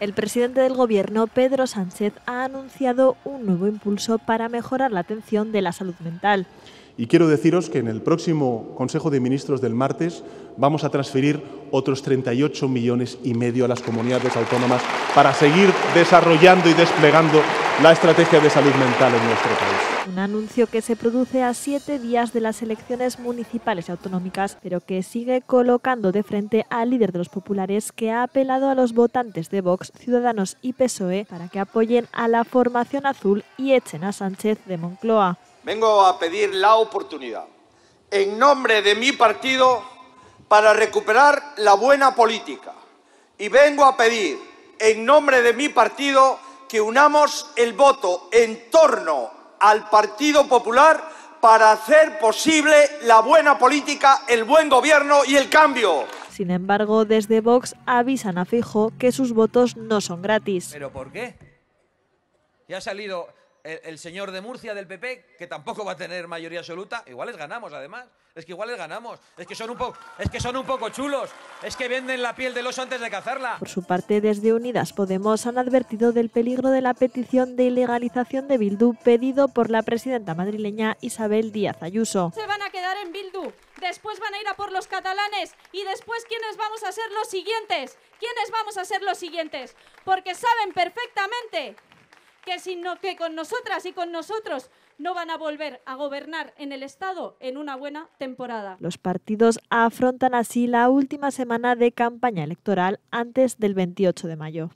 El presidente del Gobierno, Pedro Sánchez, ha anunciado un nuevo impulso para mejorar la atención de la salud mental. Y quiero deciros que en el próximo Consejo de Ministros del martes vamos a transferir otros 38 millones y medio a las comunidades autónomas para seguir desarrollando y desplegando la estrategia de salud mental en nuestro país. Un anuncio que se produce a siete días de las elecciones municipales y autonómicas, pero que sigue colocando de frente al líder de los populares que ha apelado a los votantes de Vox, Ciudadanos y PSOE para que apoyen a la formación azul y echen a Sánchez de Moncloa. Vengo a pedir la oportunidad, en nombre de mi partido, para recuperar la buena política. Y vengo a pedir, en nombre de mi partido, que unamos el voto en torno al Partido Popular para hacer posible la buena política, el buen gobierno y el cambio. Sin embargo, desde Vox avisan a Fijo que sus votos no son gratis. ¿Pero por qué? Ya ha salido el, señor de Murcia del PP, que tampoco va a tener mayoría absoluta, igual les ganamos además. Es que igual les ganamos. Es que son un poco, es que son un poco chulos. Es que venden la piel del oso antes de cazarla. Por su parte, desde Unidas Podemos han advertido del peligro de la petición de ilegalización de Bildu pedido por la presidenta madrileña Isabel Díaz Ayuso. Se van a quedar en Bildu. Después van a ir a por los catalanes y después quiénes vamos a ser los siguientes. ¿Quiénes vamos a ser los siguientes? Porque saben perfectamente que, que con nosotras y con nosotros no van a volver a gobernar en el Estado en una buena temporada. Los partidos afrontan así la última semana de campaña electoral antes del 28 de mayo.